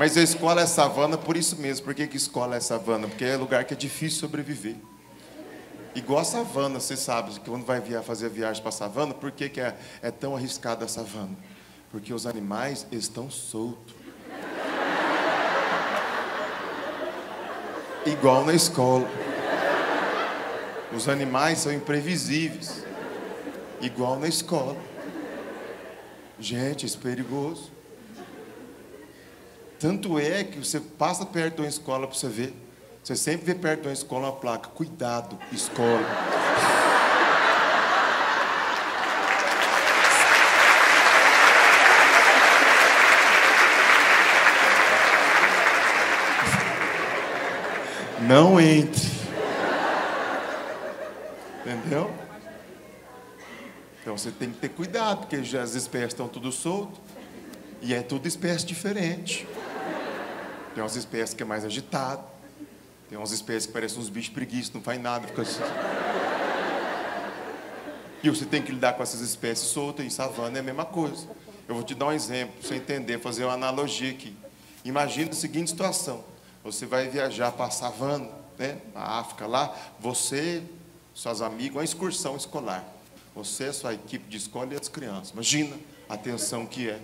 Mas a escola é savana por isso mesmo. Por que, que escola é savana? Porque é lugar que é difícil sobreviver. Igual a savana, você sabe, que quando vai via, fazer a viagem para a savana, por que, que é, é tão arriscada a savana? Porque os animais estão soltos. Igual na escola. Os animais são imprevisíveis. Igual na escola. Gente, isso é perigoso. Tanto é que você passa perto de uma escola para você ver. Você sempre vê perto de uma escola uma placa: cuidado, escola. Não entre. Entendeu? Então você tem que ter cuidado, porque já as espécies estão tudo solto. E é tudo espécie diferente. Tem umas espécies que é mais agitado. Tem umas espécies que parecem uns bichos preguiçosos, não faz nada, fica assim. E você tem que lidar com essas espécies soltas, e savana é a mesma coisa. Eu vou te dar um exemplo, para você entender, fazer uma analogia aqui. Imagina a seguinte situação. Você vai viajar para a savana, né, na África lá, você, suas amigas, uma excursão escolar. Você, sua equipe de escola e as crianças. Imagina a tensão que é.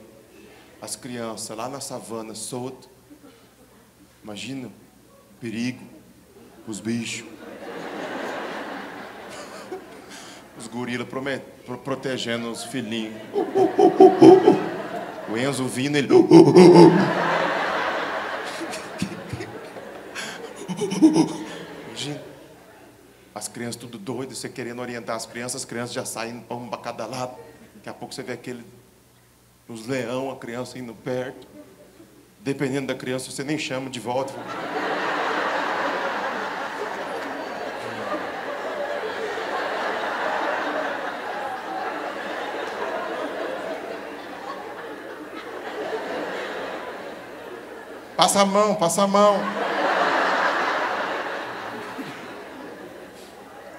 As crianças lá na savana, soltas. Imagina o perigo, os bichos. Os gorilas protegendo os filhinhos. O Enzo vindo, ele. Imagina. As crianças tudo doidas, você querendo orientar as crianças, as crianças já saem um para cada lado. Daqui a pouco você vê aquele. Os leão, a criança indo perto. Dependendo da criança, você nem chama de volta. Passa a mão, passa a mão.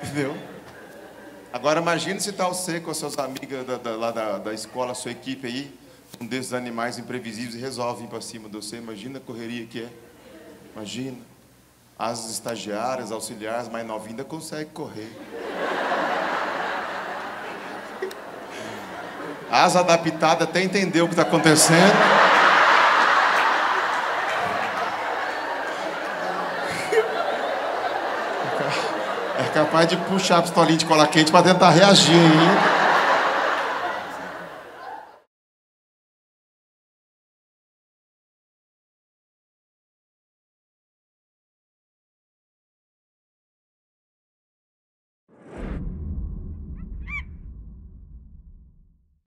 Entendeu? Agora imagine se está você com as suas amigas da, da, lá da, da escola, sua equipe aí, um desses animais imprevisíveis resolve ir para cima de você. Imagina a correria que é. Imagina. As estagiárias, auxiliares, mais novinhas ainda conseguem correr. As adaptadas até entender o que está acontecendo. capaz de puxar a pistolinha de cola quente para tentar reagir ainda.